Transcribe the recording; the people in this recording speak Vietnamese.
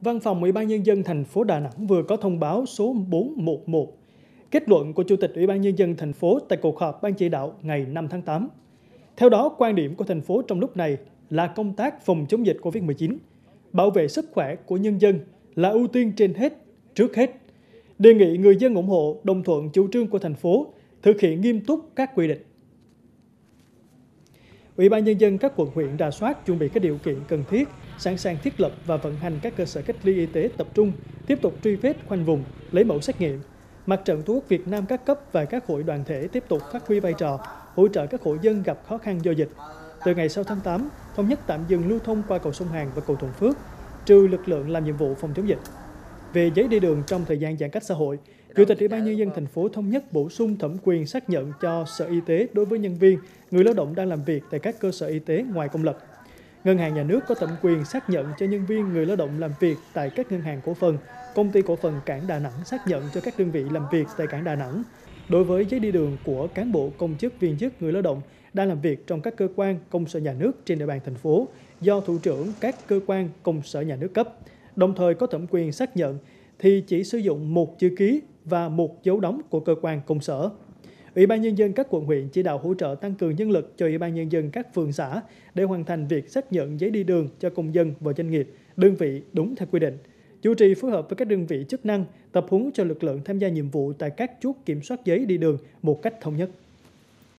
Văn phòng Ủy ban Nhân dân thành phố Đà Nẵng vừa có thông báo số 411, kết luận của Chủ tịch Ủy ban Nhân dân thành phố tại cuộc họp Ban chỉ đạo ngày 5 tháng 8. Theo đó, quan điểm của thành phố trong lúc này là công tác phòng chống dịch COVID-19, bảo vệ sức khỏe của nhân dân là ưu tiên trên hết, trước hết. Đề nghị người dân ủng hộ đồng thuận chủ trương của thành phố, thực hiện nghiêm túc các quy định. Ủy ban Nhân dân các quận huyện đà soát chuẩn bị các điều kiện cần thiết, sẵn sàng thiết lập và vận hành các cơ sở cách ly y tế tập trung, tiếp tục truy vết khoanh vùng, lấy mẫu xét nghiệm. Mặt trận Tổ quốc Việt Nam các cấp và các hội đoàn thể tiếp tục phát huy vai trò, hỗ trợ các hộ dân gặp khó khăn do dịch. Từ ngày 6 tháng 8, thống nhất tạm dừng lưu thông qua cầu sông Hàn và cầu Thuận Phước, trừ lực lượng làm nhiệm vụ phòng chống dịch. Về giấy đi đường trong thời gian giãn cách xã hội, Chủ tịch Ủy ban nhân dân thành phố thống nhất bổ sung thẩm quyền xác nhận cho Sở Y tế đối với nhân viên, người lao động đang làm việc tại các cơ sở y tế ngoài công lập. Ngân hàng nhà nước có thẩm quyền xác nhận cho nhân viên người lao động làm việc tại các ngân hàng cổ phần, công ty cổ phần Cảng Đà Nẵng xác nhận cho các đơn vị làm việc tại Cảng Đà Nẵng. Đối với giấy đi đường của cán bộ công chức viên chức người lao động đang làm việc trong các cơ quan công sở nhà nước trên địa bàn thành phố do thủ trưởng các cơ quan công sở nhà nước cấp, đồng thời có thẩm quyền xác nhận thì chỉ sử dụng một chữ ký và một dấu đóng của cơ quan công sở. Ủy ban Nhân dân các quận huyện chỉ đạo hỗ trợ tăng cường nhân lực cho Ủy ban Nhân dân các phường xã để hoàn thành việc xác nhận giấy đi đường cho công dân và doanh nghiệp, đơn vị đúng theo quy định. Chủ trì phối hợp với các đơn vị chức năng tập huấn cho lực lượng tham gia nhiệm vụ tại các chốt kiểm soát giấy đi đường một cách thống nhất.